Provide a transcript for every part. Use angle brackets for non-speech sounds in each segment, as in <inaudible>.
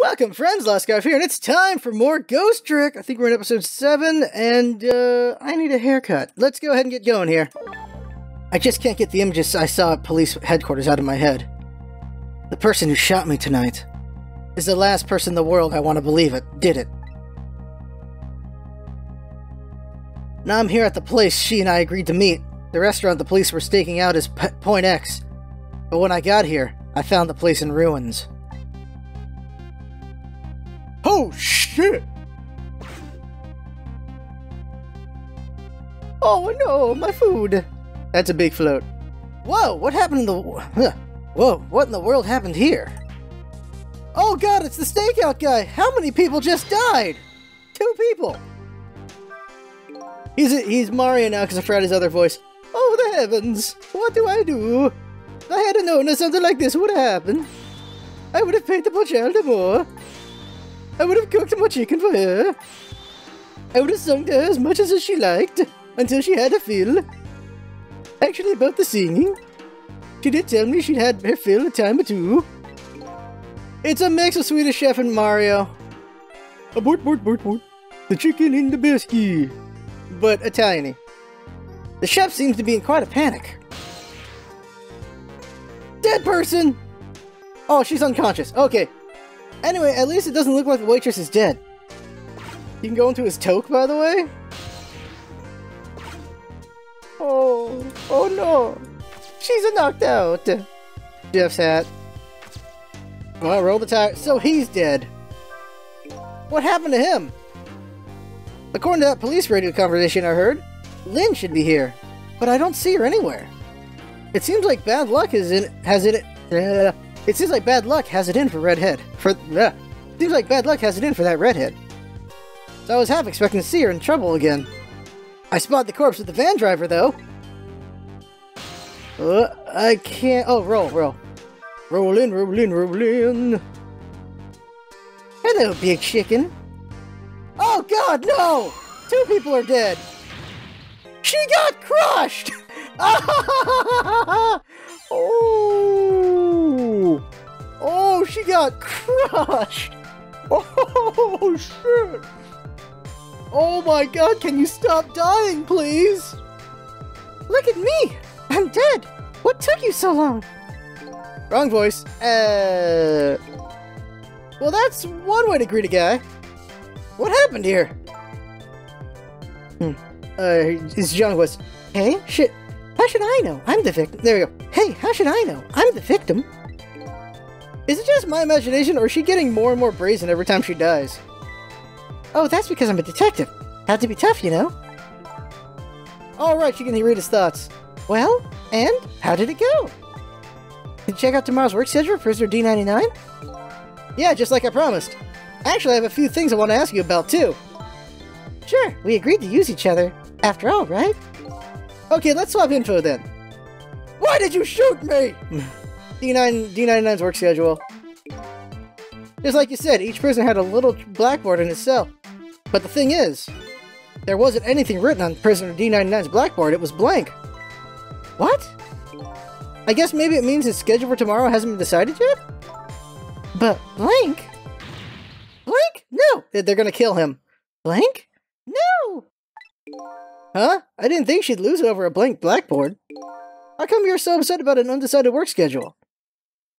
Welcome, friends. Last guy here, and it's time for more Ghost Trick. I think we're in episode 7, and uh, I need a haircut. Let's go ahead and get going here. I just can't get the images I saw at police headquarters out of my head. The person who shot me tonight is the last person in the world I want to believe it did it. Now I'm here at the place she and I agreed to meet, the restaurant the police were staking out as P Point X. But when I got here, I found the place in ruins. Oh shit! Oh no, my food! That's a big float. Whoa, what happened in the. Whoa, what in the world happened here? Oh god, it's the stakeout guy! How many people just died? Two people! He's he's Mario now because I forgot his other voice. Oh the heavens! What do I do? If I had a known that something like this would happen. I would have paid the child more. I would have cooked more chicken for her. I would have sung to her as much as she liked, until she had a fill. Actually, about the singing, she did tell me she'd had her fill a time or two. It's a mix of Swedish Chef and Mario. Abort, abort, abort, abort. The chicken in the biscuit. But Italian-y. The chef seems to be in quite a panic. Dead person! Oh, she's unconscious. Okay, Anyway, at least it doesn't look like the waitress is dead. You can go into his toque, by the way? Oh, oh no. She's a knocked out. Jeff's hat. Well, roll the tire. So he's dead. What happened to him? According to that police radio conversation I heard, Lynn should be here, but I don't see her anywhere. It seems like bad luck is in has in it it seems like bad luck has it in for Redhead. For uh, seems like bad luck has it in for that Redhead. So I was half expecting to see her in trouble again. I spot the corpse of the van driver, though. Uh, I can't. Oh, roll, roll. Roll in, roll in, roll in. Hello, big chicken. Oh, God, no! Two people are dead. She got crushed! <laughs> oh! Oh, she got crushed! <laughs> Oh, shit! Oh my god, can you stop dying, please? Look at me! I'm dead! What took you so long? Wrong voice. Uh. Well, that's one way to greet a guy. What happened here? Hmm. Uh, his young was. Hey, shit. How should I know? I'm the victim. There we go. Hey, how should I know? I'm the victim. Is it just my imagination, or is she getting more and more brazen every time she dies? Oh, that's because I'm a detective. Had to be tough, you know? Alright, you can read his thoughts. Well, and how did it go? Did you check out tomorrow's work schedule, Prisoner D99? Yeah, just like I promised. Actually, I have a few things I want to ask you about, too. Sure, we agreed to use each other. After all, right? Okay, let's swap info then. Why did you shoot me? <laughs> D9 D99's work schedule. Just like you said, each person had a little blackboard in his cell. But the thing is, there wasn't anything written on prisoner D99's blackboard, it was blank. What? I guess maybe it means his schedule for tomorrow hasn't been decided yet? But blank? Blank? No! They're gonna kill him. Blank? No! Huh? I didn't think she'd lose it over a blank blackboard. How come you're so upset about an undecided work schedule?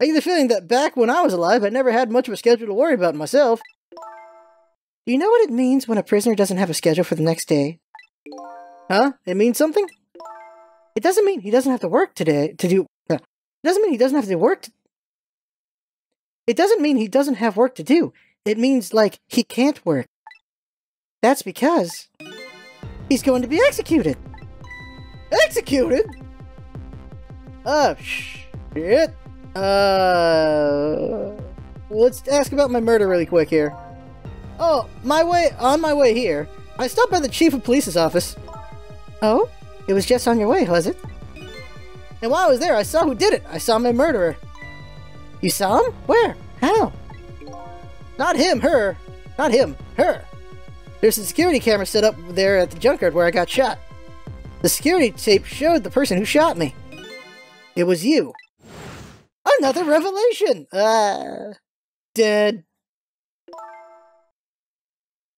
I get the feeling that back when I was alive, I never had much of a schedule to worry about myself. Do you know what it means when a prisoner doesn't have a schedule for the next day? Huh? It means something? It doesn't mean he doesn't have to work today to do. Uh, it doesn't mean he doesn't have to work. To, it doesn't mean he doesn't have work to do. It means like he can't work. That's because he's going to be executed. Executed? Oh shit. Uh, let's ask about my murder really quick here. Oh, my way on my way here, I stopped by the chief of police's office. Oh, it was just on your way, was it? And while I was there, I saw who did it. I saw my murderer. You saw him? Where? How? Not him, her. Not him, her. There's a security camera set up there at the junkyard where I got shot. The security tape showed the person who shot me. It was you. Another revelation! Uh, dead.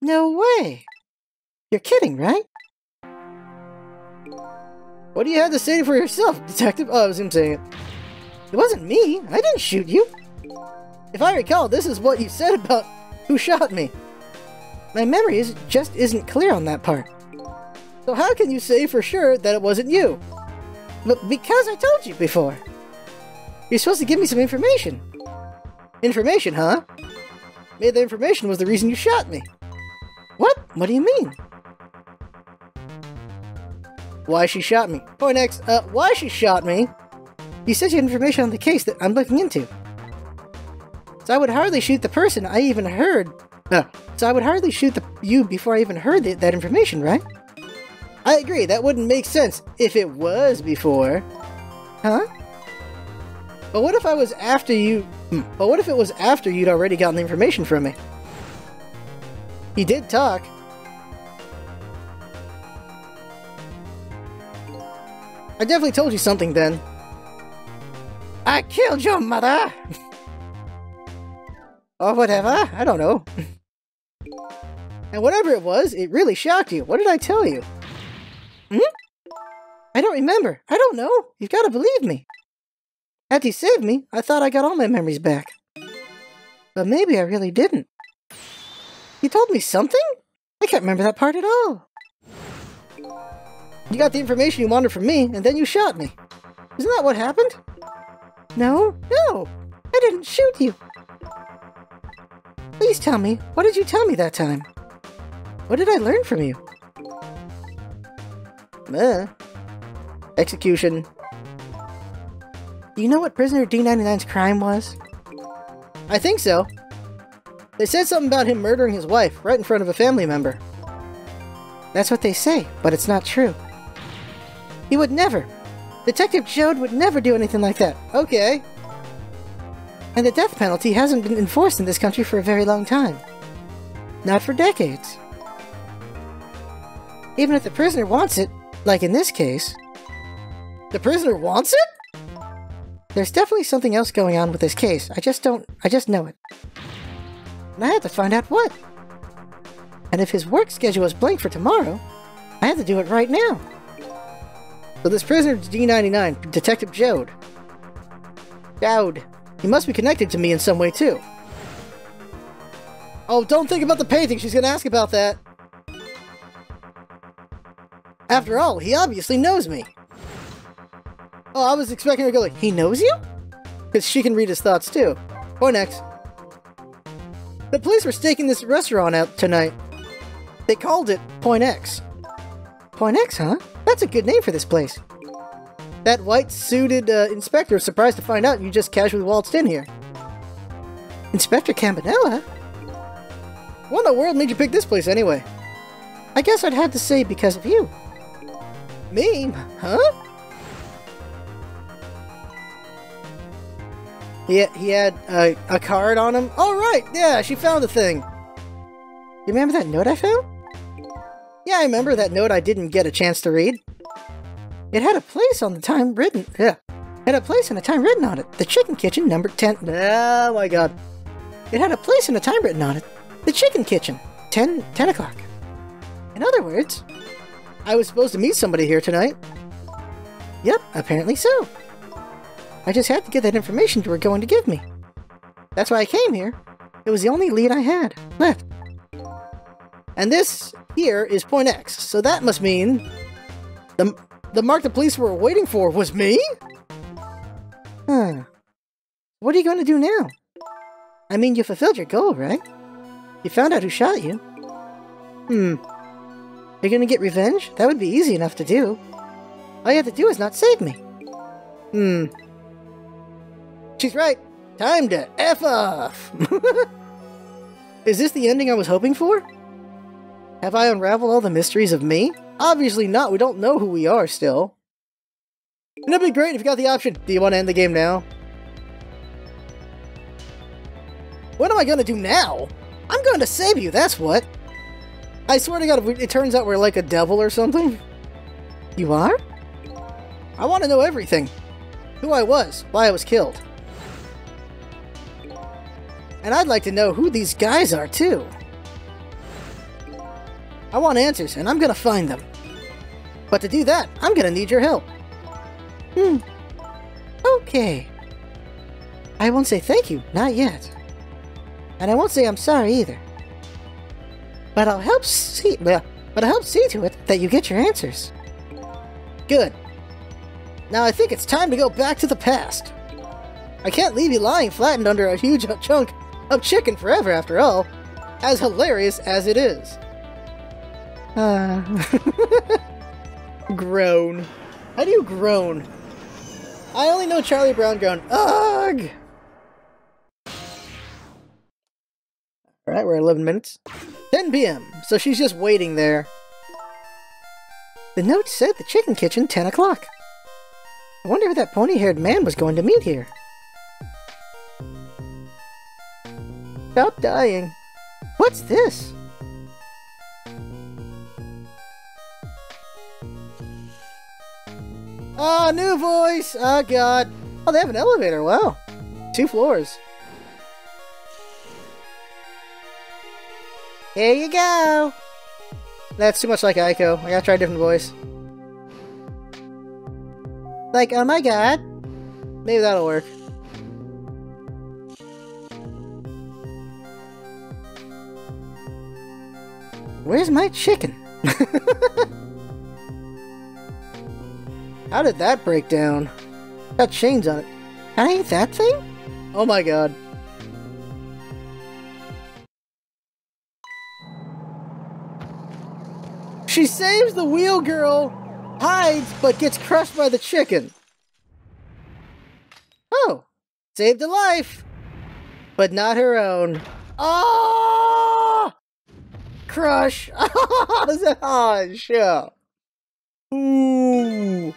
No way. You're kidding, right? What do you have to say for yourself, <laughs> Detective? Oh, I was him saying it. It wasn't me. I didn't shoot you. If I recall, this is what you said <laughs> about who shot me. My memory is, just isn't clear on that part. So how can you say for sure that it wasn't you? But because I told you before. You're supposed to give me some information. Information, huh? Maybe the information was the reason you shot me. What? What do you mean? Why she shot me. Point X, uh, why she shot me? You said you had information on the case that I'm looking into. So I would hardly shoot the person I even heard. Uh, so I would hardly shoot the, you before I even heard the, that information, right? I agree, that wouldn't make sense if it was before. Huh? But what if I was after you... But what if it was after you'd already gotten the information from me? He did talk. I definitely told you something then. I killed your mother! <laughs> or whatever, I don't know. <laughs> and whatever it was, it really shocked you. What did I tell you? Hmm? I don't remember. I don't know. You've got to believe me. After you saved me, I thought I got all my memories back. But maybe I really didn't. You told me something? I can't remember that part at all. You got the information you wanted from me, and then you shot me. Isn't that what happened? No, no, I didn't shoot you. Please tell me, what did you tell me that time? What did I learn from you? Uh, execution. Do you know what prisoner D99's crime was? I think so. They said something about him murdering his wife right in front of a family member. That's what they say, but it's not true. He would never. Detective Jowd would never do anything like that. Okay. And the death penalty hasn't been enforced in this country for a very long time. Not for decades. Even if the prisoner wants it, like in this case. The prisoner wants it? There's definitely something else going on with this case. I just don't... I just know it. And I have to find out what. And if his work schedule is blank for tomorrow, I have to do it right now. So this prisoner is D99, Detective Jowd. Dowd. He must be connected to me in some way, too. Oh, don't think about the painting. She's gonna ask about that. After all, he obviously knows me. Oh, I was expecting her to go like, he knows you? Because she can read his thoughts too. Point X. The police were staking this restaurant out tonight. They called it Point X. Point X, huh? That's a good name for this place. That white-suited uh, inspector was surprised to find out you just casually waltzed in here. Inspector Cabanela? What in the world made you pick this place anyway? I guess I'd have to say because of you. Me? Huh? He, he had a, a card on him? Oh, right! Yeah, she found the thing. You remember that note I found? Yeah, I remember that note I didn't get a chance to read. It had a place on the time written. Yeah. Had a place and a time written on it. The Chicken Kitchen, number 10. Oh my god. It had a place and a time written on it. The Chicken Kitchen, 10, 10 o'clock. In other words, I was supposed to meet somebody here tonight. Yep, apparently so. I just had to get that information you were going to give me. That's why I came here. It was the only lead I had left. And this here is point X, so that must mean the, the mark the police were waiting for was me? Huh. What are you going to do now? I mean, you fulfilled your goal, right? You found out who shot you. Hmm. You're gonna get revenge? That would be easy enough to do. All you have to do is not save me. Hmm. She's right. Time to F off! <laughs> is this the ending I was hoping for? Have I unraveled all the mysteries of me? Obviously not, we don't know who we are still. And it'd be great if you got the option. Do you want to end the game now? What am I gonna do now? I'm going to save you, that's what. I swear to god, it turns out we're like a devil or something. You are? I want to know everything. Who I was, why I was killed. And I'd like to know who these guys are, too. I want answers, and I'm gonna find them. But to do that, I'm gonna need your help. Hmm. Okay. I won't say thank you, not yet. And I won't say I'm sorry either. But I'll help see well, but I'll help see to it that you get your answers. Good. Now I think it's time to go back to the past. I can't leave you lying flattened under a huge <laughs> chunk of chicken forever after all, as hilarious as it is. Uh, <laughs> groan. How do you groan? I only know Charlie Brown groan. Ugh! Alright, we're at 11 minutes. 10 p.m., so she's just waiting there. The note said the chicken kitchen 10 o'clock. I wonder if that pony-haired man was going to meet here. Stop dying. What's this? Ah, oh, new voice! Oh god. Oh, they have an elevator, wow. Two floors. Here you go! That's too much like Aiko. I gotta try a different voice. Like, oh my god. Maybe that'll work. Where's my chicken? How did that break down? Got chains on it. I eat that thing? Oh my god. She saves the wheel girl, hides, but gets crushed by the chicken. Oh, saved a life, but not her own. Oh! Crush! <laughs> oh, sure. Ooh.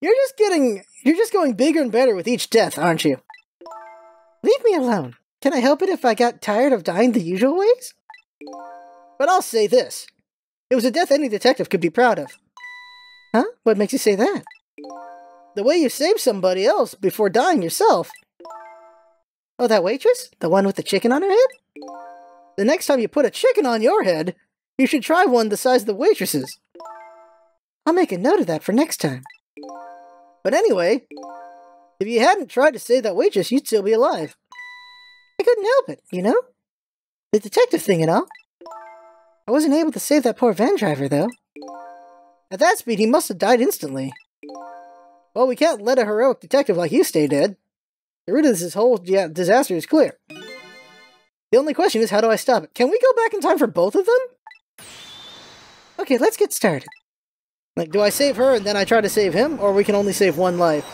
You're just getting, you're just going bigger and better with each death, aren't you? Leave me alone. Can I help it if I got tired of dying the usual ways? But I'll say this. It was a death any detective could be proud of. Huh? What makes you say that? The way you saved somebody else before dying yourself. Oh, that waitress? The one with the chicken on her head? The next time you put a chicken on your head, you should try one the size of the waitress's. I'll make a note of that for next time. But anyway, if you hadn't tried to save that waitress, you'd still be alive. I couldn't help it, you know? The detective thing and all. I wasn't able to save that poor van driver, though. At that speed, he must have died instantly. Well, we can't let a heroic detective like you stay dead. The root of this whole disaster is clear. The only question is, how do I stop it? Can we go back in time for both of them? Okay, let's get started. Like, do I save her and then I try to save him, or we can only save one life?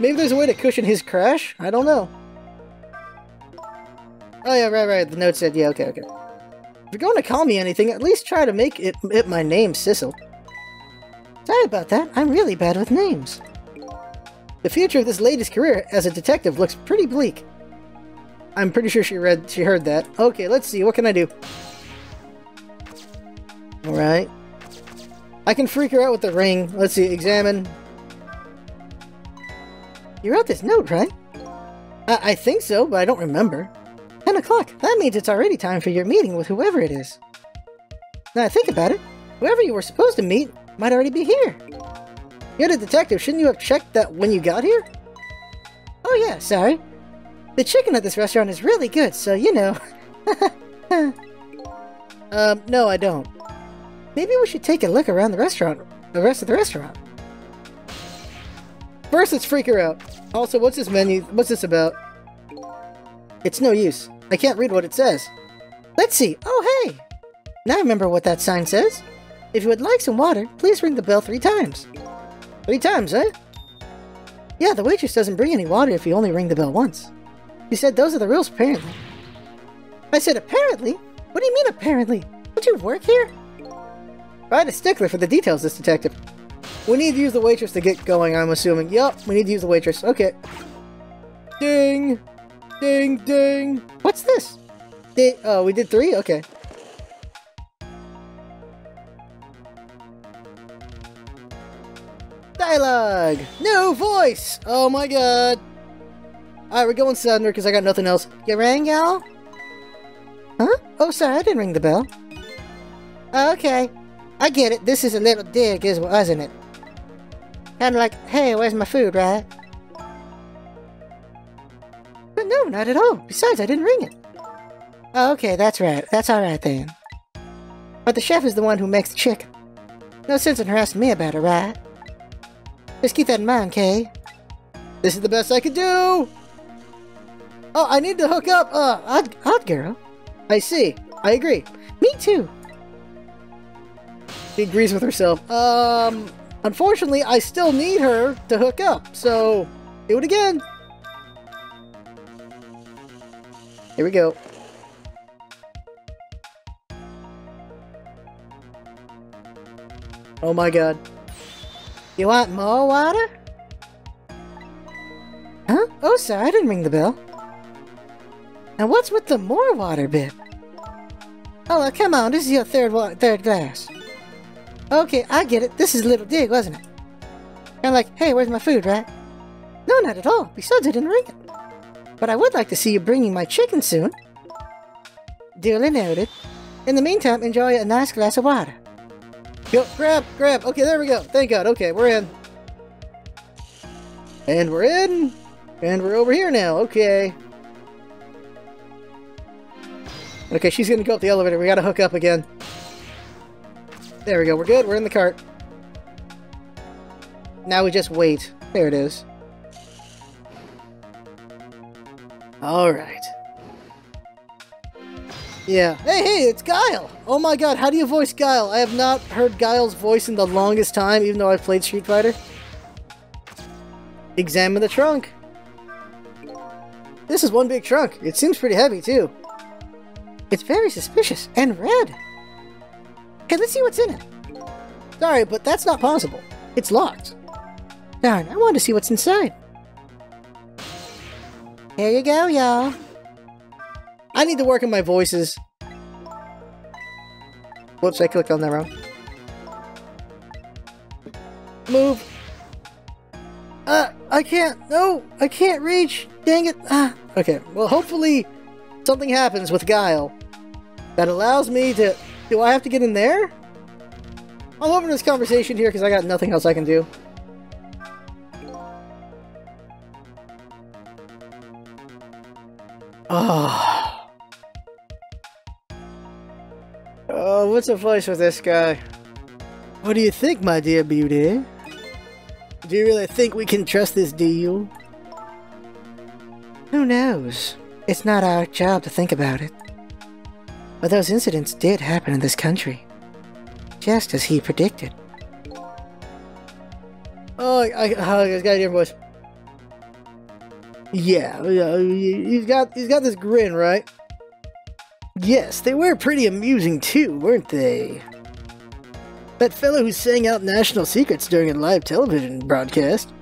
Maybe there's a way to cushion his crash? I don't know. Oh yeah, right, right. The note said, yeah, okay, okay. If you're going to call me anything, at least try to make it, it my name, Sissel. Sorry about that. I'm really bad with names. The future of this lady's career as a detective looks pretty bleak. I'm pretty sure she read, she heard that. Okay, let's see. What can I do? Alright. I can freak her out with the ring. Let's see. Examine. You wrote this note, right? I, I think so, but I don't remember. 10 o'clock. That means it's already time for your meeting with whoever it is. Now think about it. Whoever you were supposed to meet might already be here. You're the detective. Shouldn't you have checked that when you got here? Oh yeah, sorry. The chicken at this restaurant is really good, so you know. <laughs> um, no, I don't. Maybe we should take a look around the restaurant, the rest of the restaurant. First, let's freak her out. Also, what's this menu? What's this about? It's no use. I can't read what it says. Let's see. Oh, hey! Now I remember what that sign says. If you would like some water, please ring the bell three times. Three times, eh? Yeah, the waitress doesn't bring any water if you only ring the bell once. She said those are the rules, apparently. I said, apparently? What do you mean, apparently? Don't you work here? Quite a stickler for the details, this detective. We need to use the waitress to get going, I'm assuming. Yup, we need to use the waitress. Okay. Ding! Ding, ding. What's this? Ding. Oh, we did three? Okay. Dialogue! No voice! Oh my god! Alright, we're going sounder because I got nothing else. You rang, y'all? Huh? Oh, sorry, I didn't ring the bell. Okay. I get it. This is a little dig, isn't it? Kinda like, hey, where's my food, right? But no, not at all. Besides, I didn't ring it. Oh, okay, that's right. That's alright then. But the chef is the one who makes the chicken. No sense in harassing me about it, right? Just keep that in mind, Kay. This is the best I could do! Oh, I need to hook up, uh, odd, odd girl. I see. I agree. Me too. She agrees with herself. Um, unfortunately, I still need her to hook up, so do it again. Here we go. Oh my god. You want more water? Huh? Oh, sorry, I didn't ring the bell. And what's with the more water bit? Oh, well, come on, this is your third third glass. Okay, I get it. This is a little dig, wasn't it? Kinda like, hey, where's my food, right? No, not at all. Besides, I didn't ring it. But I would like to see you bringing my chicken soon. Duly noted. In the meantime, enjoy a nice glass of water. Go, grab, grab. Okay, there we go. Thank God. Okay, we're in. And we're in. And we're over here now. Okay. Okay, she's gonna go up the elevator. We gotta hook up again. There we go. We're good. We're in the cart. Now we just wait. There it is. Alright. Yeah. Hey, hey, it's Guile! Oh my god, how do you voice Guile? I have not heard Guile's voice in the longest time, even though I've played Street Fighter. Examine the trunk. This is one big trunk. It seems pretty heavy, too. It's very suspicious and red. Okay, let's see what's in it. Sorry, but that's not possible. It's locked. Darn, I want to see what's inside. Here you go, y'all. I need to work on my voices. Whoops, I clicked on that wrong. Move. Uh, I can't. No, I can't reach. Dang it. Ah. Okay, well, hopefully something happens with Guile that allows me to... Do I have to get in there? I'm over this conversation here because I got nothing else I can do. Oh, what's the voice with this guy? What do you think, my dear beauty? Do you really think we can trust this deal? Who knows? It's not our job to think about it. But those incidents did happen in this country. Just as he predicted. Oh, I, I, oh, I got a different voice. Yeah, he's got he's got this grin, right? Yes, they were pretty amusing too, weren't they? That fellow who sang out national secrets during a live television broadcast.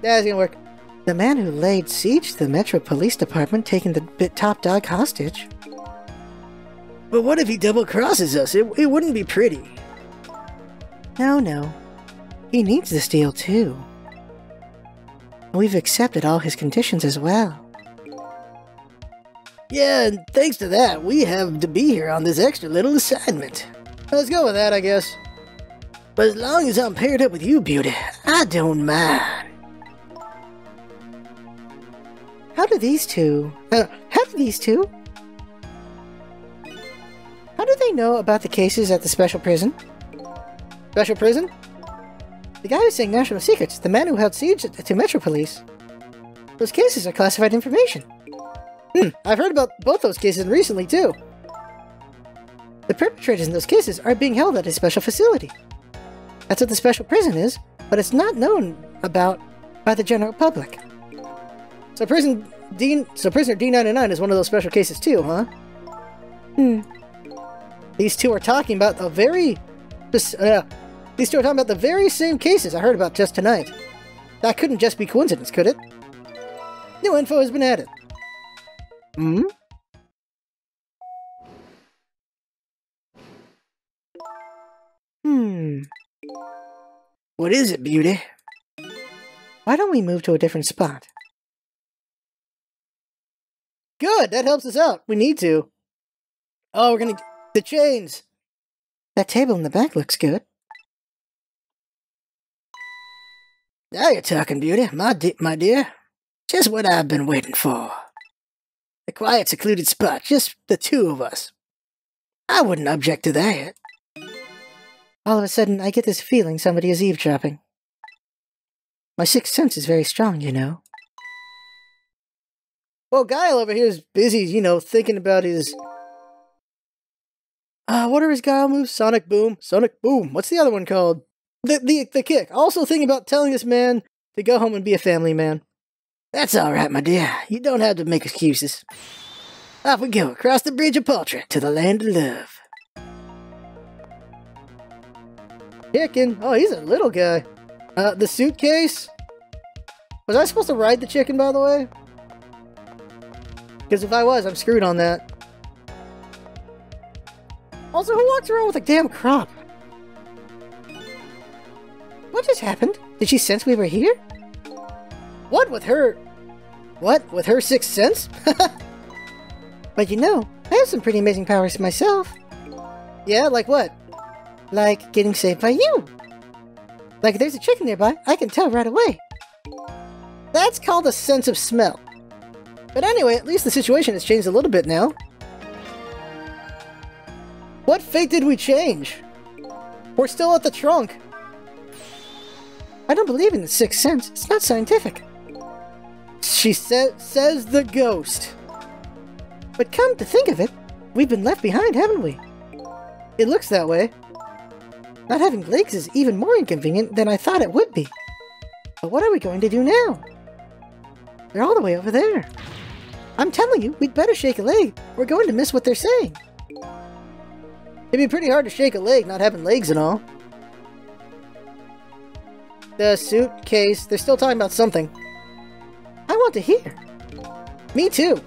That's gonna work. The man who laid siege to the Metro Police Department taking the bit top dog hostage. But what if he double crosses us? It, it wouldn't be pretty. No, no. He needs this deal too. We've accepted all his conditions as well. Yeah, and thanks to that, we have to be here on this extra little assignment. Let's go with that, I guess. But as long as I'm paired up with you, Beauty, I don't mind. How do these two... Uh, how do these two... How do they know about the cases at the special prison? Special prison? The guy who's saying national secrets, the man who held siege to Metro Police. Those cases are classified information. Hmm, I've heard about both those cases recently, too. The perpetrators in those cases are being held at a special facility. That's what the special prison is, but it's not known about by the general public. So prison D so prisoner D99 is one of those special cases too, huh? Hmm. These two are talking about the very uh, these two are talking about the very same cases I heard about just tonight. That couldn't just be coincidence, could it? New info has been added. Hmm? Hmm. What is it, Beauty? Why don't we move to a different spot? Good, that helps us out. We need to. Oh, we're gonna... The chains! That table in the back looks good. Now you're talking, Beauty, my, de my dear. Just what I've been waiting for. A quiet, secluded spot, just the two of us. I wouldn't object to that. All of a sudden, I get this feeling somebody is eavesdropping. My sixth sense is very strong, you know. Well, Guile over here is busy, you know, thinking about his... Uh, what are his Guile moves? Sonic Boom? Sonic Boom. What's the other one called? The, the, the kick. Also thinking about telling this man to go home and be a family man. That's all right, my dear. You don't have to make excuses. Off we go, across the bridge of Paltra to the land of love. Chicken. Oh, he's a little guy. Uh, the suitcase? Was I supposed to ride the chicken, by the way? Because if I was, I'm screwed on that. Also, who walks around with a damn crop? What just happened? Did she sense we were here? What with her... What? With her sixth sense? <laughs> but you know, I have some pretty amazing powers myself. Yeah, like what? Like getting saved by you. Like there's a chicken nearby, I can tell right away. That's called a sense of smell. But anyway, at least the situation has changed a little bit now. What fate did we change? We're still at the trunk. I don't believe in the sixth sense. It's not scientific. She sa says the ghost. But come to think of it, we've been left behind, haven't we? It looks that way. Not having legs is even more inconvenient than I thought it would be. But what are we going to do now? They're all the way over there. I'm telling you, we'd better shake a leg. We're going to miss what they're saying. It'd be pretty hard to shake a leg not having legs and all. The suitcase, they're still talking about something. I want to hear. Me too.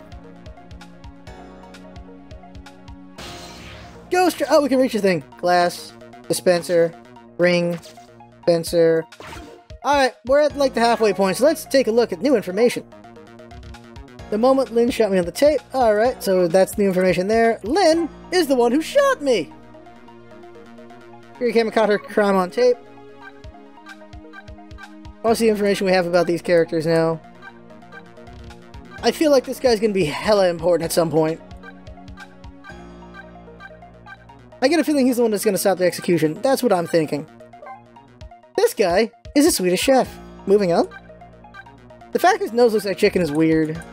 Ghost. Oh, we can reach the thing. Glass, dispenser, ring, dispenser. Alright, we're at like the halfway point, so let's take a look at new information. The moment Lynn shot me on the tape. Alright, so that's the information there. Lynn is the one who shot me! Here came and caught her crime on tape. What's the information we have about these characters now? I feel like this guy's gonna be hella important at some point. I get a feeling he's the one that's gonna stop the execution. That's what I'm thinking. This guy is a Swedish chef. Moving on. The fact his nose looks like chicken is weird.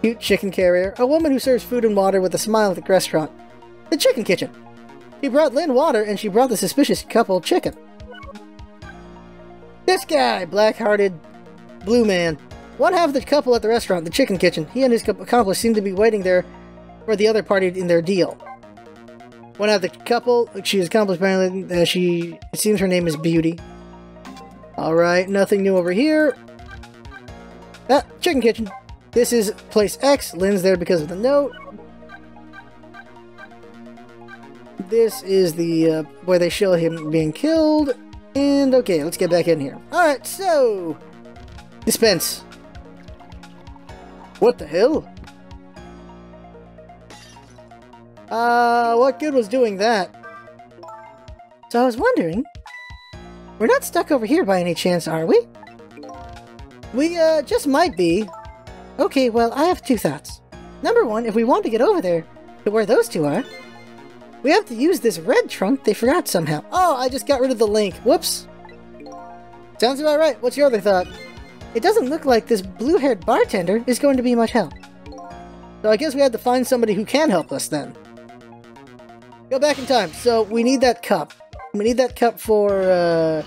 Cute chicken carrier. A woman who serves food and water with a smile at the restaurant. The chicken kitchen. He brought Lynn water and she brought the suspicious couple chicken. This guy, black-hearted blue man. One half the couple at the restaurant, the chicken kitchen. He and his accomplice seem to be waiting there for the other party in their deal. One of the couple, she is accomplished apparently, uh, she, it seems her name is Beauty. Alright, nothing new over here. Ah, chicken kitchen. This is place X, Lynn's there because of the note. This is the, uh, where they show him being killed. And okay, let's get back in here. Alright, so... Dispense. What the hell? Uh, what good was doing that? So I was wondering, we're not stuck over here by any chance, are we? We, uh, just might be. Okay, well, I have two thoughts. Number one, if we want to get over there, to where those two are, we have to use this red trunk they forgot somehow. Oh, I just got rid of the link. Whoops. Sounds about right. What's your other thought? It doesn't look like this blue-haired bartender is going to be much help. So I guess we had to find somebody who can help us then. Go back in time. So we need that cup. We need that cup for, uh,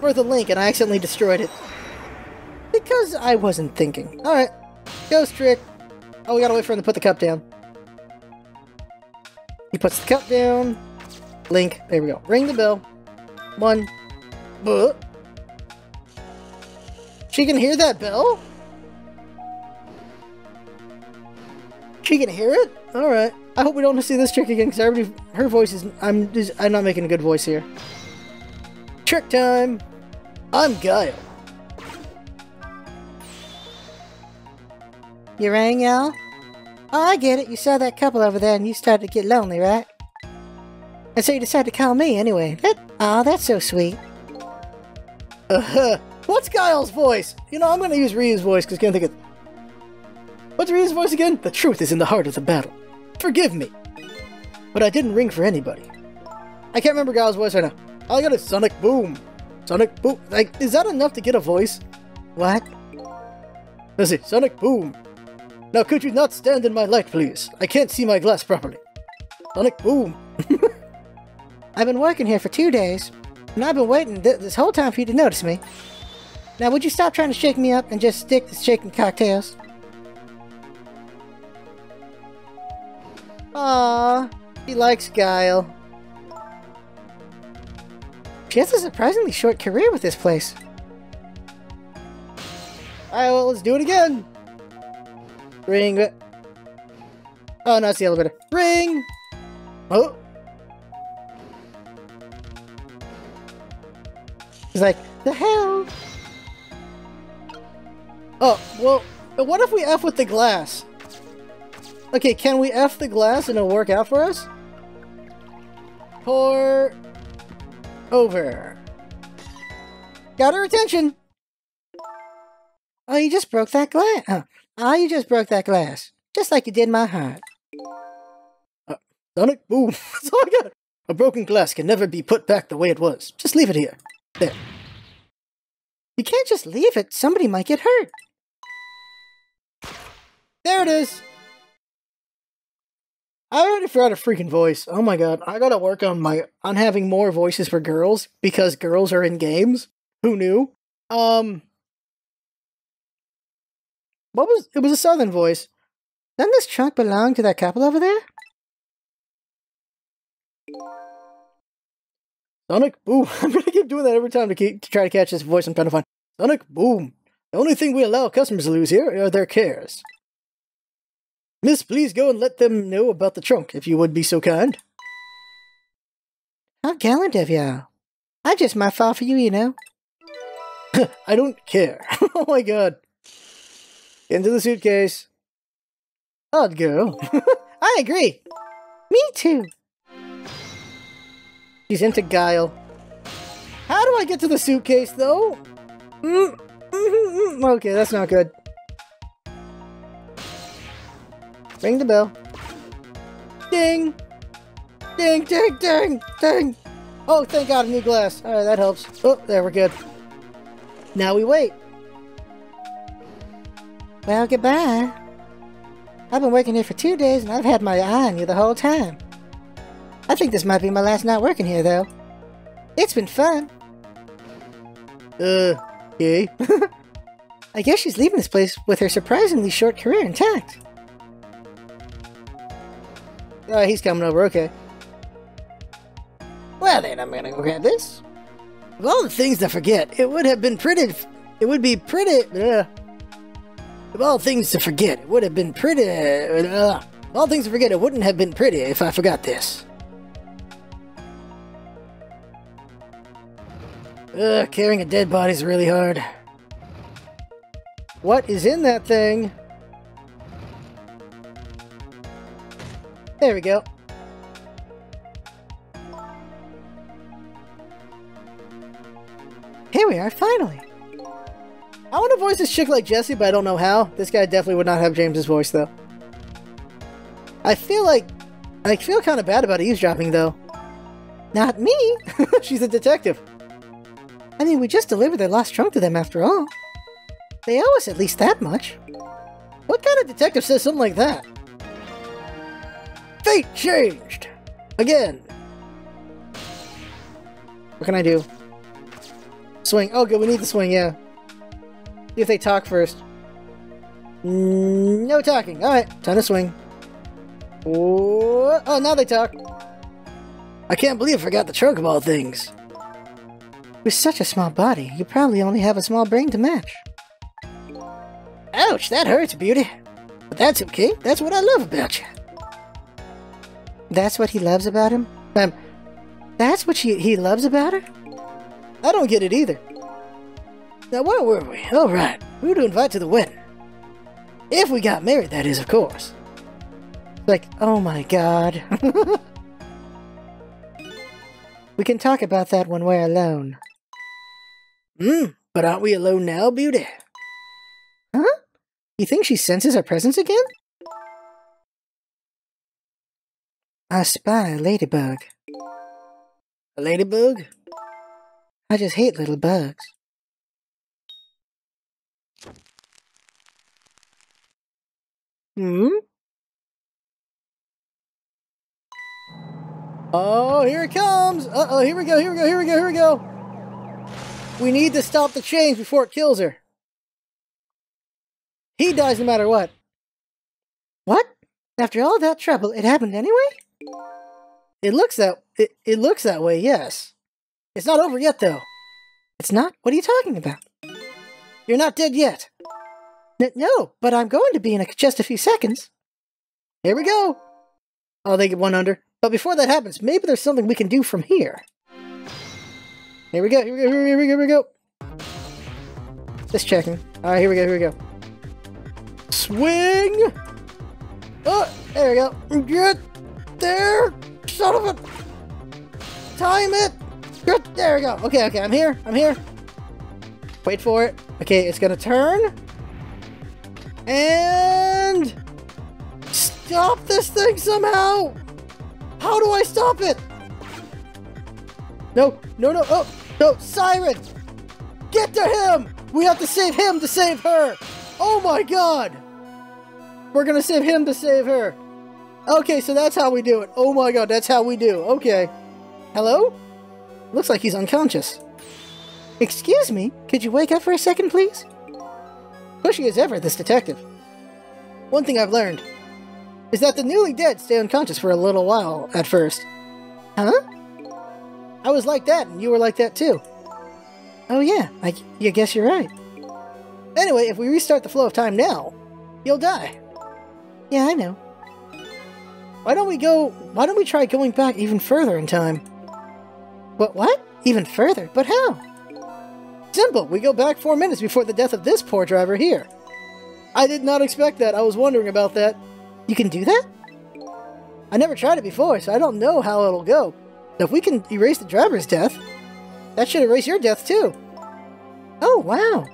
for the link, and I accidentally destroyed it. Because I wasn't thinking. Alright. Ghost trick. Oh, we gotta wait for him to put the cup down. He puts the cup down. Link. There we go. Ring the bell. One. Buh. She can hear that bell? She can hear it? Alright. I hope we don't see this trick again, because already her voice is I'm just I'm not making a good voice here. Trick time! I'm Guile. You rang, y'all? Oh, I get it. You saw that couple over there and you started to get lonely, right? And so you decided to call me anyway. That, oh, that's so sweet. Uh, what's Guile's voice? You know, I'm gonna use Ryu's voice because I can't think of. What's Ryu's voice again? The truth is in the heart of the battle. Forgive me. But I didn't ring for anybody. I can't remember Guile's voice right now. All I got is Sonic Boom. Sonic Boom. Like, is that enough to get a voice? What? Let's see. Sonic Boom. Now, could you not stand in my light, please? I can't see my glass properly. Sonic Boom. <laughs> I've been working here for two days, and I've been waiting th this whole time for you to notice me. Now, would you stop trying to shake me up and just stick to shaking cocktails? Aww, he likes Guile. She has a surprisingly short career with this place. Alright, well, let's do it again. Ring. Oh, no, it's the elevator. Ring! Oh! He's like, the hell? Oh, well, what if we F with the glass? Okay, can we F the glass and it'll work out for us? Pour over. Got her attention. Oh, you just broke that glass. Oh, oh you just broke that glass. Just like you did my heart. Uh, boom. <laughs> That's all I got. A broken glass can never be put back the way it was. Just leave it here. There. You can't just leave it. Somebody might get hurt. There it is. I already forgot a freaking voice. Oh my god, I gotta work on my on having more voices for girls because girls are in games. Who knew? Um, what was it? Was a southern voice. Doesn't this trunk belong to that couple over there? Sonic Boom. <laughs> I'm gonna keep doing that every time to keep to try to catch this voice I'm trying to find. Sonic Boom. The only thing we allow customers to lose here are their cares. Miss, please go and let them know about the trunk, if you would be so kind. How gallant of you. I just might fall for you, you know. <laughs> I don't care. <laughs> oh my god. Into the suitcase. Odd girl. <laughs> I agree. Me too. She's into Guile. How do I get to the suitcase, though? Mm, mm, mm, okay, that's not good. Ring the bell. Ding! Ding, ding, ding, ding! Oh, thank God, a new glass. Alright, that helps. Oh, there, we're good. Now we wait. Well, goodbye. I've been working here for two days and I've had my eye on you the whole time. I think this might be my last night working here, though. It's been fun. Uh, okay. <laughs> I guess she's leaving this place with her surprisingly short career intact. Uh, he's coming over, okay. Well then, I'm gonna go grab this. Of all the things to forget, it would have been pretty... It would be pretty... Uh, of all things to forget, it would have been pretty... Uh, all things to forget, it wouldn't have been pretty if I forgot this. Ugh, carrying a dead body is really hard. What is in that thing? There we go. Here we are, finally. I want to voice this chick like Jesse, but I don't know how. This guy definitely would not have James's voice, though. I feel like... I feel kind of bad about eavesdropping, though. Not me! <laughs> She's a detective. I mean, we just delivered their lost trunk to them, after all. They owe us at least that much. What kind of detective says something like that? Fate changed! Again! What can I do? Swing. Oh, good, we need the swing, yeah. See if they talk first. No talking. Alright, time to swing. Oh, oh, now they talk. I can't believe I forgot the trunk of all things. With such a small body, you probably only have a small brain to match. Ouch, that hurts, beauty. But that's okay. That's what I love about you. That's what he loves about him? Um, that's what she, he loves about her? I don't get it either. Now, where were we? All right, who to invite to the wedding? If we got married, that is, of course. Like, oh my god. <laughs> we can talk about that when we're alone. Hmm, but aren't we alone now, Beauty? Huh? You think she senses our presence again? I spy a ladybug. A ladybug? I just hate little bugs. Hmm? Oh, here it comes! Uh-oh, here we go, here we go, here we go, here we go! We need to stop the change before it kills her. He dies no matter what. What? After all that trouble, it happened anyway? It looks that it, it looks that way, yes. It's not over yet though. It's not? What are you talking about? You're not dead yet. N no, but I'm going to be in a, just a few seconds. Here we go. Oh, they get one under. But before that happens, maybe there's something we can do from here. Here we go, here we go, here we go, here we go. Just checking. Alright, here we go, here we go. Swing! Oh, there we go. Get there! Son of a... Time it! Get, there we go. Okay, okay, I'm here, I'm here. Wait for it. Okay, it's gonna turn. And... Stop this thing somehow! How do I stop it? No, no, no, oh, no, Siren! Get to him! We have to save him to save her! Oh my god! We're gonna save him to save her. Okay, so that's how we do it. Oh my god, that's how we do. Okay. Hello? Looks like he's unconscious. Excuse me, could you wake up for a second, please? Pushy as ever, this detective. One thing I've learned is that the newly dead stay unconscious for a little while at first. Huh? I was like that, and you were like that too. Oh yeah, I, I guess you're right. Anyway, if we restart the flow of time now, you'll die. Yeah, I know. Why don't we go... Why don't we try going back even further in time? What, what? Even further? But how? Simple, we go back four minutes before the death of this poor driver here. I did not expect that, I was wondering about that. You can do that? I never tried it before, so I don't know how it'll go. If we can erase the driver's death, that should erase your death too. Oh, wow.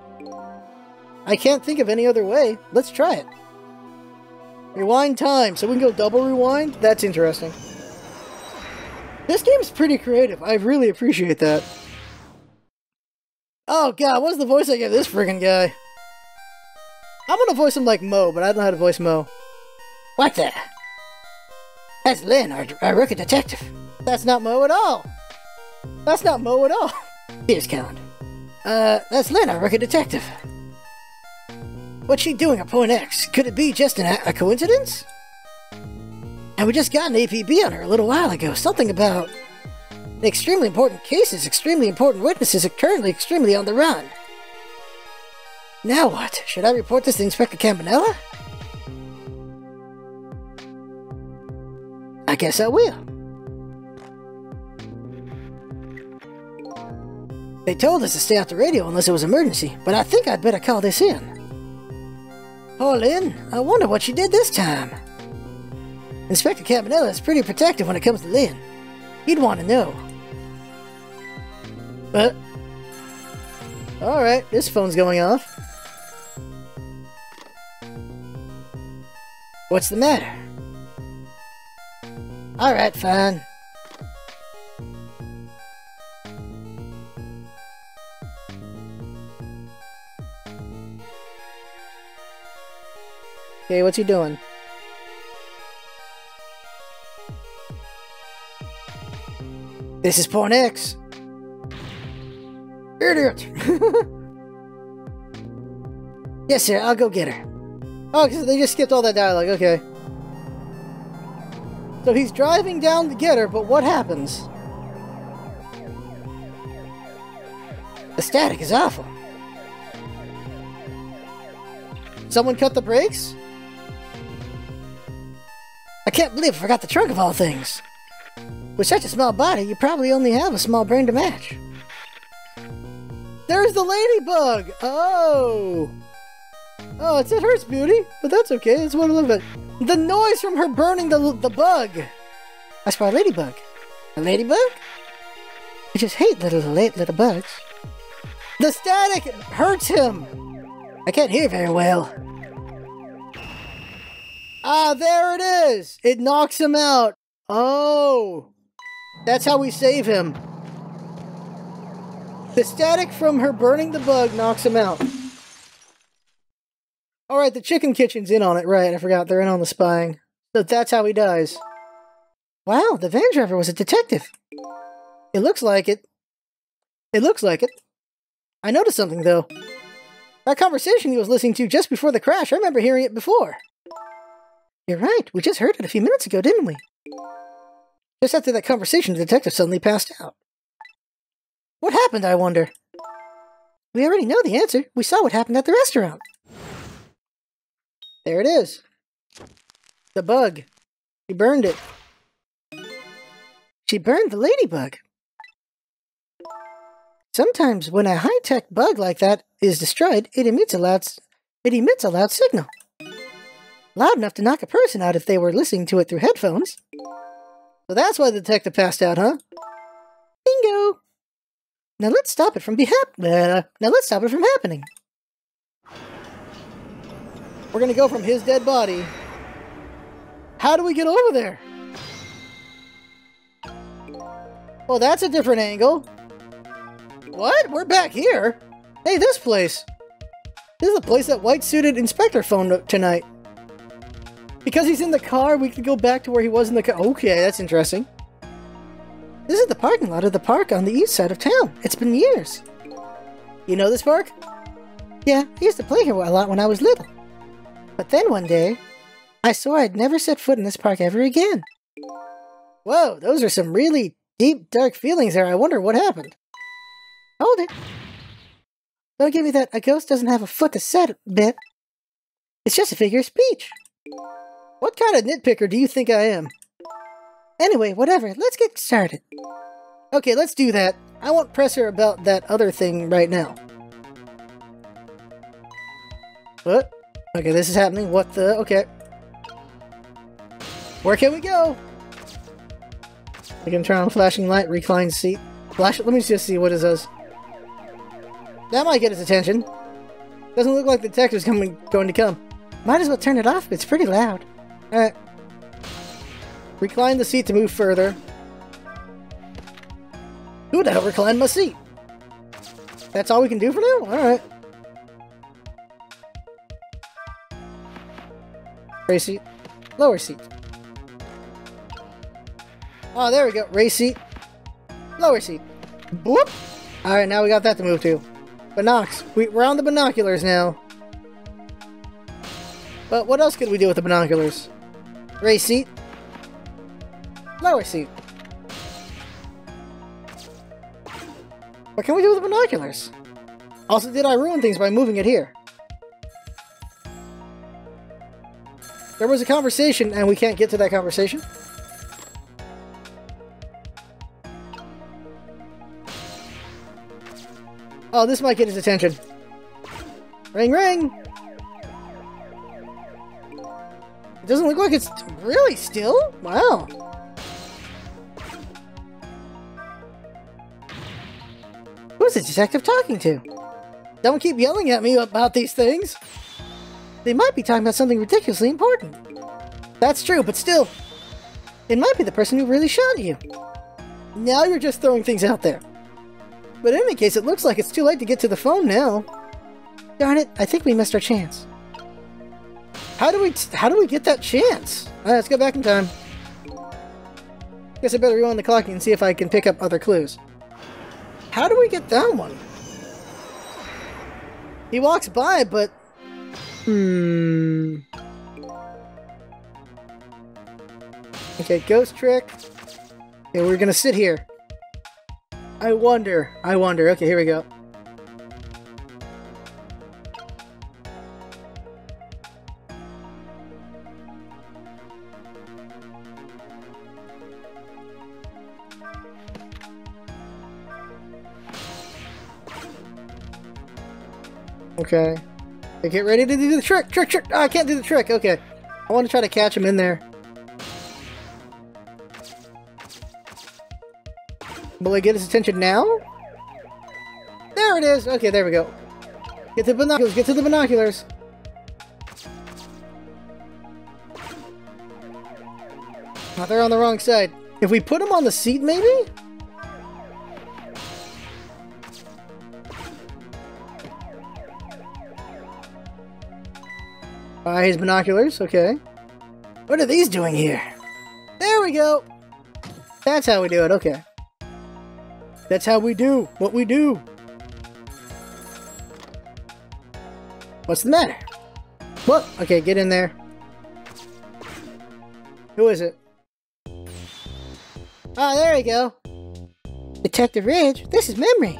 I can't think of any other way. Let's try it. Rewind time, so we can go double rewind? That's interesting. This game's pretty creative. I really appreciate that. Oh god, what's the voice I give this friggin' guy? I'm gonna voice him like Mo, but I don't know how to voice Mo. What the? That's Lynn, our, our rookie detective. That's not Mo at all. That's not Mo at all. <laughs> Here's Callan. Uh, that's Lynn, our rookie detective. What's she doing at Point X? Could it be just an, a coincidence? And we just got an APB on her a little while ago. Something about extremely important cases, extremely important witnesses are currently extremely on the run. Now what? Should I report this to Inspector Cabanela? I guess I will. They told us to stay off the radio unless it was emergency, but I think I'd better call this in. Oh, Lynn, I wonder what she did this time. Inspector Cabanela is pretty protective when it comes to Lynn. He'd want to know. But... Alright, this phone's going off. What's the matter? Alright, fine. Okay, what's he doing? This is Point X. Idiot! <laughs> yes, sir, I'll go get her. Oh, because they just skipped all that dialogue, okay. So he's driving down to get her, but what happens? The static is awful. Someone cut the brakes? I can't believe I forgot the trunk of all things. With such a small body, you probably only have a small brain to match. There's the ladybug! Oh! Oh, it hurts, Beauty, but that's okay. It's I live it. The noise from her burning the the bug. I spy a ladybug. A ladybug? I just hate little late little bugs. The static hurts him. I can't hear very well. Ah, there it is. It knocks him out. Oh, that's how we save him. The static from her burning the bug knocks him out. Alright, the chicken kitchen's in on it, right? I forgot they're in on the spying. So that's how he dies. Wow, the van driver was a detective. It looks like it. It looks like it. I noticed something, though. That conversation he was listening to just before the crash, I remember hearing it before. You're right, we just heard it a few minutes ago, didn't we? Just after that conversation, the detective suddenly passed out. What happened, I wonder? We already know the answer. We saw what happened at the restaurant. There it is. The bug. She burned it. She burned the ladybug. Sometimes when a high-tech bug like that is destroyed, it emits a loud it emits a loud signal. Loud enough to knock a person out if they were listening to it through headphones. So that's why the detective passed out, huh? Bingo! Now let's stop it from be hap- uh, now let's stop it from happening. We're gonna go from his dead body. How do we get over there? Well, that's a different angle. What? We're back here? Hey, this place. This is the place that white-suited inspector phoned tonight. Because he's in the car, we can go back to where he was in the car. Okay, that's interesting. This is the parking lot of the park on the east side of town. It's been years. You know this park? Yeah, I used to play here a lot when I was little. But then one day, I swore I'd never set foot in this park ever again. Whoa, those are some really deep, dark feelings there. I wonder what happened. Hold it. Don't give me that a ghost doesn't have a foot to set bit. It's just a figure of speech. What kind of nitpicker do you think I am? Anyway, whatever, let's get started. Okay, let's do that. I won't press her about that other thing right now. What? Okay, this is happening. What the? Okay. Where can we go? I can turn on flashing light, recline seat. Flash it. Let me just see what it says. That might get his attention. Doesn't look like the detective's coming, going to come. Might as well turn it off. It's pretty loud. Alright. Recline the seat to move further. Who the hell reclined my seat? That's all we can do for now? Alright. Race seat. Lower seat. Oh, there we go. Race seat. Lower seat. Boop! Alright, now we got that to move to. Binocs. We, we're on the binoculars now. But what else could we do with the binoculars? Race seat. Lower seat. What can we do with the binoculars? Also, did I ruin things by moving it here? There was a conversation, and we can't get to that conversation. Oh, this might get his attention. Ring, ring! It doesn't look like it's really still? Wow. Who's the detective talking to? Don't keep yelling at me about these things. They might be talking about something ridiculously important. That's true, but still, it might be the person who really shot you. Now you're just throwing things out there. But in any case, it looks like it's too late to get to the phone now. Darn it, I think we missed our chance. How do we how do we get that chance? Let's go back in time. Guess I better rewind the clock and see if I can pick up other clues. How do we get that one? He walks by, but... Hmm... Okay, ghost trick. Okay, we're gonna sit here. I wonder, I wonder. Okay, here we go. Okay. Okay, get ready to do the trick! Trick, trick! Oh, I can't do the trick, okay. I want to try to catch him in there. Will I get his attention now? There it is! Okay, there we go. Get the binoculars, get to the binoculars! Oh, they're on the wrong side. If we put him on the seat, maybe? Uh, his binoculars, okay. What are these doing here? There we go! That's how we do it, okay. That's how we do what we do. What's the matter? What? Okay, get in there. Who is it? Ah, there we go. Detective Ridge, this is Memory.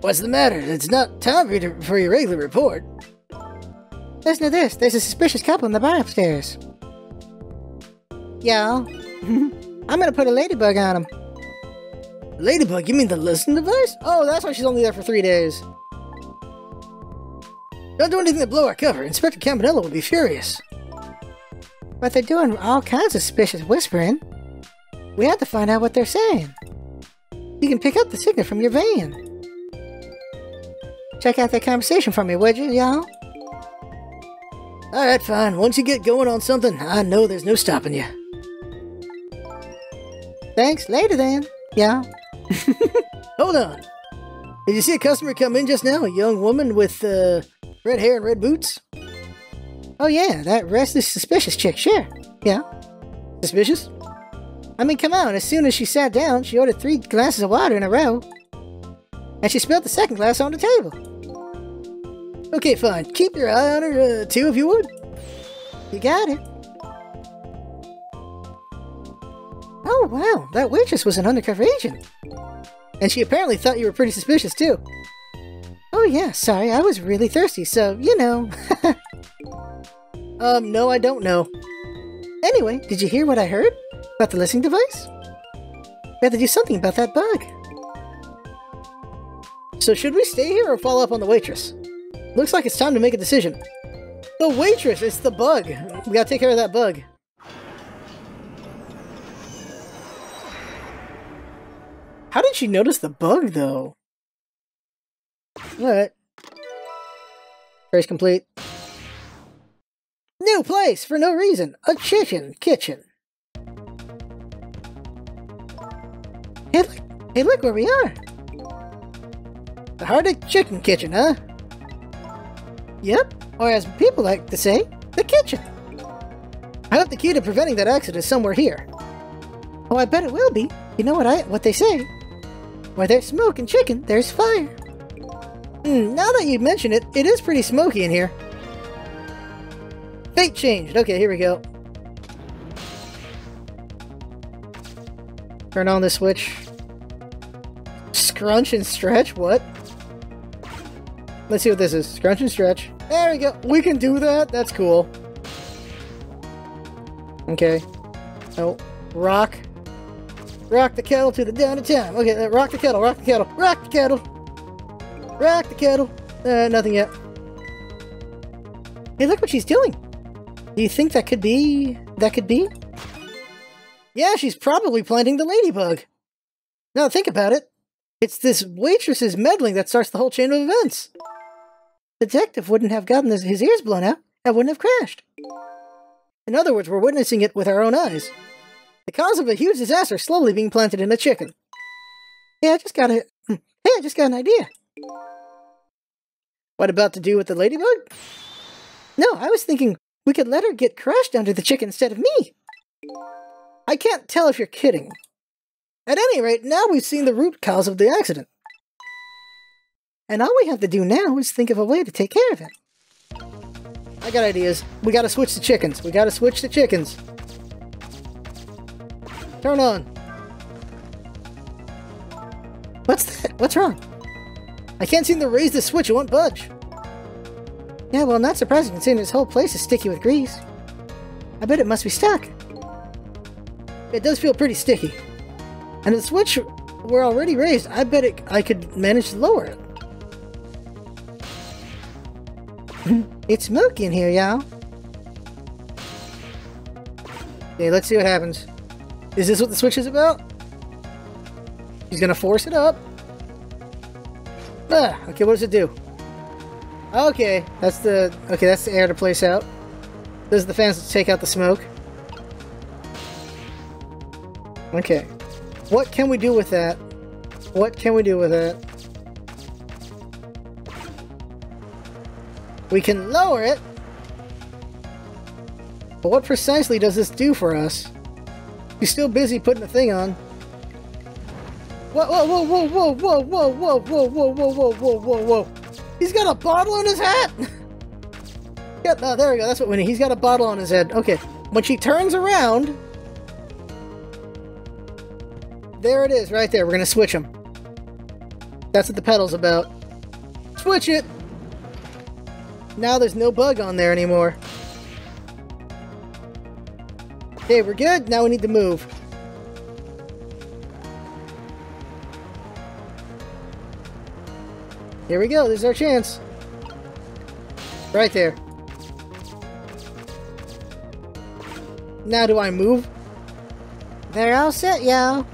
What's the matter? It's not time for your regular report. Listen to this. There's a suspicious couple in the bar upstairs. Y'all, <laughs> I'm gonna put a ladybug on them. Ladybug? You mean the listen device? Oh, that's why she's only there for three days. Don't do anything to blow our cover. Inspector Cabanela will be furious. But they're doing all kinds of suspicious whispering. We have to find out what they're saying. You can pick up the signal from your van. Check out that conversation for me, would you, y'all? Alright, fine. Once you get going on something, I know there's no stopping you. Thanks. Later then. Yeah. <laughs> Hold on. Did you see a customer come in just now? A young woman with uh, red hair and red boots? Oh yeah, that restless, suspicious chick. Sure. Yeah. Suspicious? I mean, come on. As soon as she sat down, she ordered three glasses of water in a row. And she spilled the second glass on the table. Okay, fine. Keep your eye on her, uh, too, if you would. You got it. Oh, wow. That waitress was an undercover agent. And she apparently thought you were pretty suspicious, too. Oh, yeah. Sorry, I was really thirsty, so, you know. <laughs> um, no, I don't know. Anyway, did you hear what I heard? About the listening device? We have to do something about that bug. So should we stay here or follow up on the waitress? Looks like it's time to make a decision. The waitress! It's the bug! We gotta take care of that bug. How did she notice the bug, though? Alright. Trace complete. New place for no reason. A chicken kitchen. Hey, look, hey, look where we are. The Hearted Chicken Kitchen, huh? Yep, or as people like to say, the kitchen. I hope the key to preventing that accident is somewhere here. Oh, I bet it will be. You know what I what they say? Where there's smoke and chicken, there's fire. Hmm, now that you mention it, it is pretty smoky in here. Fate changed. Okay, here we go. Turn on the switch. Scrunch and stretch? What? Let's see what this is. Scrunch and stretch. There we go. We can do that. That's cool. Okay. Oh, rock. Rock the kettle to the down of time. Okay, uh, rock the kettle, rock the kettle, rock the kettle. Rock the kettle. Uh, nothing yet. Hey, look what she's doing. Do you think that could be... that could be? Yeah, she's probably planting the ladybug. Now think about it. It's this waitress's meddling that starts the whole chain of events. The detective wouldn't have gotten his, his ears blown out and wouldn't have crashed. In other words, we're witnessing it with our own eyes. The cause of a huge disaster slowly being planted in a chicken. Yeah, I just got a... Hmm, hey, I just got an idea. What about to do with the ladybug? No, I was thinking we could let her get crushed under the chicken instead of me. I can't tell if you're kidding. At any rate, now we've seen the root cause of the accident. And all we have to do now is think of a way to take care of it. I got ideas. We gotta switch the chickens. We gotta switch the chickens. Turn on. What's that? What's wrong? I can't seem to raise the switch. It won't budge. Yeah, well, not surprising considering this whole place is sticky with grease. I bet it must be stuck. It does feel pretty sticky. And the switch were already raised. I bet it, I could manage to lower it. It's smoky in here, y'all. Okay, let's see what happens. Is this what the switch is about? He's gonna force it up. Ah, okay, what does it do? Okay, that's the okay, that's the air to place out. Those the fans to take out the smoke. Okay. What can we do with that? What can we do with that? We can lower it. But what precisely does this do for us? He's still busy putting the thing on. Whoa, whoa, whoa, whoa, whoa, whoa, whoa, whoa, whoa, whoa, whoa, whoa, whoa, whoa. He's got a bottle in his hat! yeah, no, there we go, that's what we need. He's got a bottle on his head. Okay, when she turns around... There it is, right there. We're gonna switch them. That's what the pedal's about. Switch it! Now there's no bug on there anymore. Okay, we're good. Now we need to move. Here we go. This is our chance. Right there. Now do I move? They're all set, y'all.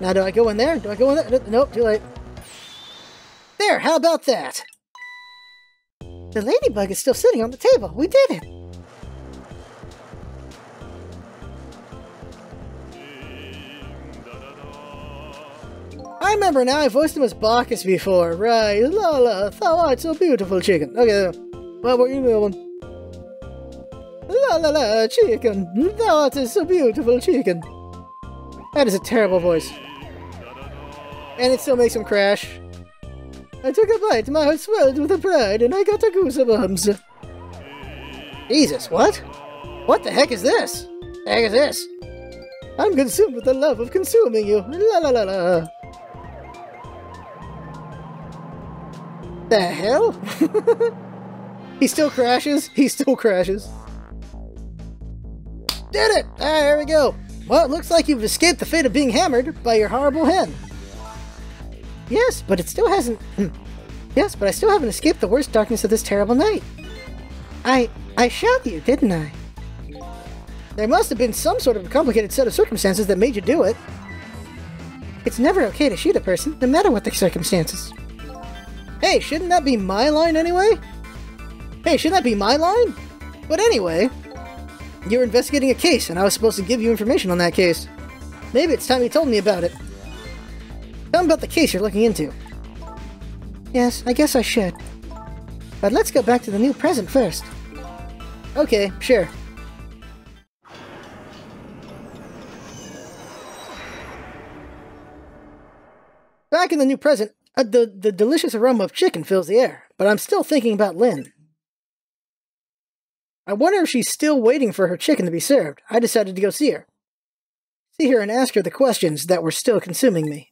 Now do I go in there? Do I go in there? Nope, too late. There, how about that? The ladybug is still sitting on the table. We did it. I remember now, I voiced him as Bacchus before. Right, Lala, thou art so beautiful, chicken. Okay, uh, what were you doing? La la la, chicken, thou art so beautiful, chicken. That is a terrible voice. And it still makes him crash. I took a bite, my heart swelled with pride, and I got a goosebumps. Jesus, what? What the heck is this? The heck is this? I'm consumed with the love of consuming you. La la la la. The hell? <laughs> he still crashes? He still crashes. Did it! Ah, there we go. Well, it looks like you've escaped the fate of being hammered by your horrible hen. Yes, but it still hasn't... <clears throat> yes, but I still haven't escaped the worst darkness of this terrible night. I... I shot you, didn't I? There must have been some sort of complicated set of circumstances that made you do it. It's never okay to shoot a person, no matter what the circumstances. Hey, shouldn't that be my line anyway? Hey, shouldn't that be my line? But anyway, you're investigating a case, and I was supposed to give you information on that case. Maybe it's time you told me about it. Tell about the case you're looking into. Yes, I guess I should. But let's go back to the new present first. Okay, sure. Back in the new present, uh, the, the delicious aroma of chicken fills the air, but I'm still thinking about Lynn. I wonder if she's still waiting for her chicken to be served. I decided to go see her. See her and ask her the questions that were still consuming me.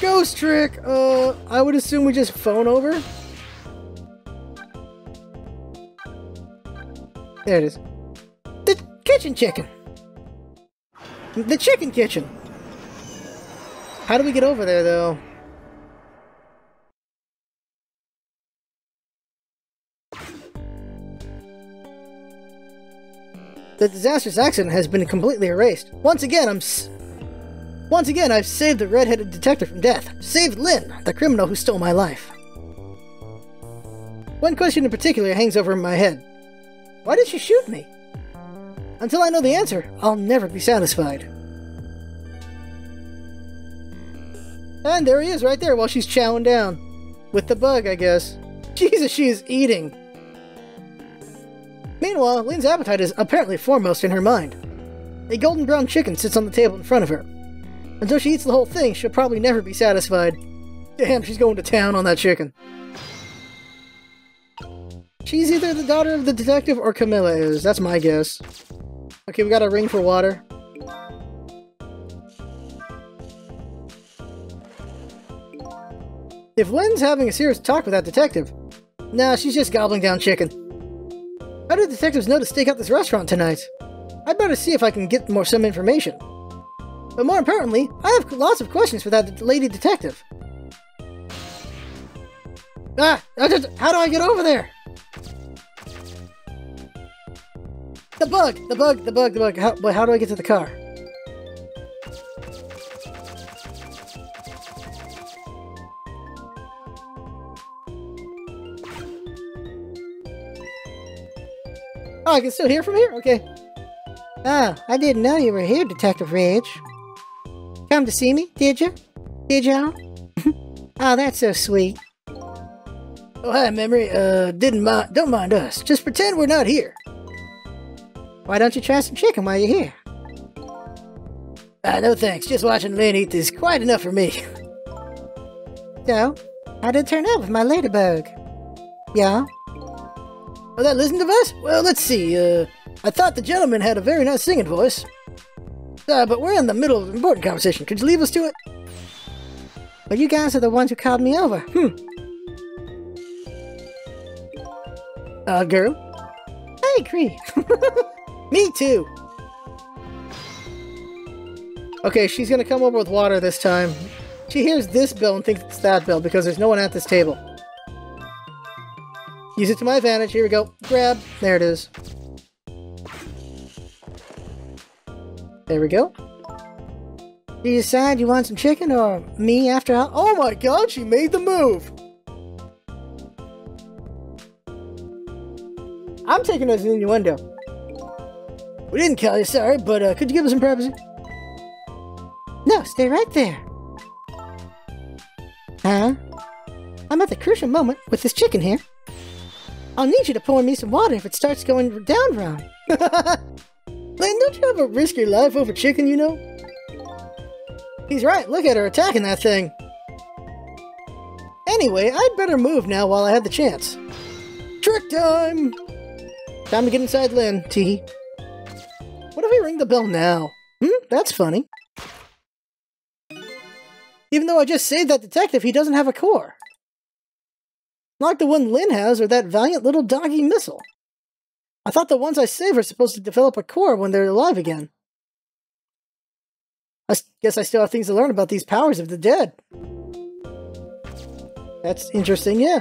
Ghost trick! Uh, I would assume we just phone over? There it is. The kitchen chicken! The chicken kitchen! How do we get over there, though? The disastrous accident has been completely erased. Once again, I'm Once again, I've saved the red-headed detective from death. Saved Lynn, the criminal who stole my life. One question in particular hangs over my head. Why did she shoot me? Until I know the answer, I'll never be satisfied. And there he is right there while she's chowing down. With the bug, I guess. <laughs> Jesus, she is eating. Meanwhile, Lynn's appetite is apparently foremost in her mind. A golden brown chicken sits on the table in front of her. Until she eats the whole thing, she'll probably never be satisfied. Damn, she's going to town on that chicken. She's either the daughter of the detective or Kamila is, that's my guess. Okay, we got a ring for water. If Lynn's having a serious talk with that detective, nah, she's just gobbling down chicken. How do detectives know to stake out this restaurant tonight? I'd better see if I can get more some information. But more importantly, I have lots of questions for that lady detective. Ah! Just, how do I get over there? The bug! The bug! The bug! The bug! How, but how do I get to the car? Oh, I can still hear from here? Okay. Ah, I didn't know you were here, Detective Rage. Come to see me, did you? Did y'all? <laughs> oh, that's so sweet. Oh, hi, Memory. Uh, didn't mind, don't mind us. Just pretend we're not here. Why don't you try some chicken while you're here? Ah, no thanks. Just watching Lynn eat is quite enough for me. <laughs> So, how did it turn out with my ladybug? Yeah? Oh, that listen to us? Well, let's see. Uh, I thought the gentleman had a very nice singing voice. Uh, but we're in the middle of an important conversation. Could you leave us to it? But you guys are the ones who called me over. Hmm. Uh, girl? I agree. <laughs> me too. Okay, she's gonna come over with water this time. She hears this bell and thinks it's that bell because there's no one at this table. Use it to my advantage. Here we go. Grab. There it is. There we go. Do you decide you want some chicken or me after all? Oh my god, she made the move! I'm taking this in your window. We didn't kill you, sorry, but uh, could you give us some privacy? No, stay right there. Huh? I'm at the crucial moment with this chicken here. I'll need you to pour me some water if it starts going down wrong. <laughs> Lane, don't you ever risk your life over chicken, you know? He's right, look at her attacking that thing. Anyway, I'd better move now while I had the chance. Trick time! Time to get inside Lynn, T. What if we ring the bell now? Hmm, that's funny. Even though I just saved that detective, he doesn't have a core. Like the one Lynn has or that valiant little doggy missile. I thought the ones I save are supposed to develop a core when they're alive again. I guess I still have things to learn about these powers of the dead. That's interesting, yeah.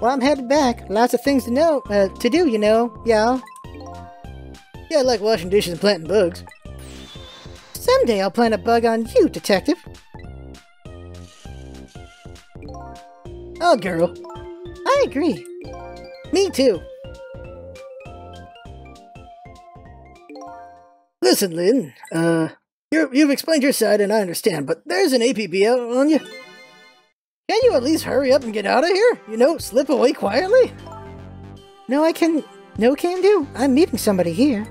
Well, I'm headed back. Lots of things to know, uh, to do, you know, yeah. Yeah, I like washing dishes and planting bugs. Someday I'll plant a bug on you, detective. Oh, girl. I agree. Me too. Listen, Lynn, uh, you have explained your side and I understand, but there's an APB out on you. Can't you at least hurry up and get out of here? You know, slip away quietly? No, I can... No can do. I'm meeting somebody here.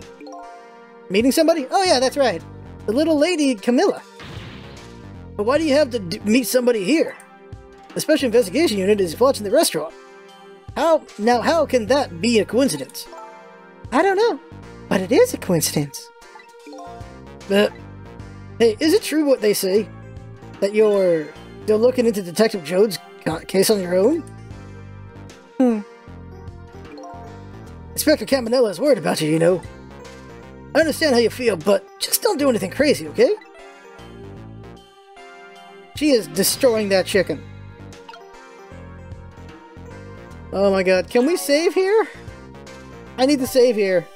Meeting somebody? Oh yeah, that's right. The little lady, Kamila. But why do you have to meet somebody here? The Special Investigation Unit is watching the restaurant. How... Now, how can that be a coincidence? I don't know, but it is a coincidence. But... Hey, is it true what they say? That you're... You're looking into Detective Jowd's case on your own? Hmm. Inspector Cabanela is worried about you, you know. I understand how you feel, but just don't do anything crazy, okay? She is destroying that chicken. Oh my god, can we save here? I need to save here.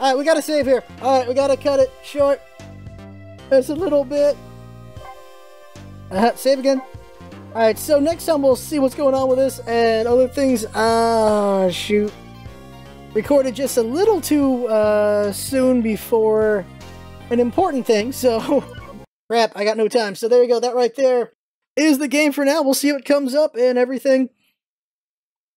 Alright, we gotta save here. Alright, we gotta cut it short. Just a little bit. Uh, save again. Alright, so next time we'll see what's going on with this and other things. Ah, uh, shoot recorded just a little too uh, soon before an important thing, so <laughs> crap, I got no time. So there you go, that right there is the game for now. We'll see what comes up and everything.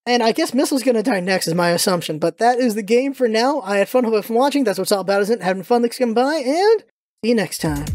And I guess Missile's gonna die next is my assumption, but that is the game for now. I had fun with watching, that's what's all about, isn't it? Having fun, thanks for coming by, and see you next time.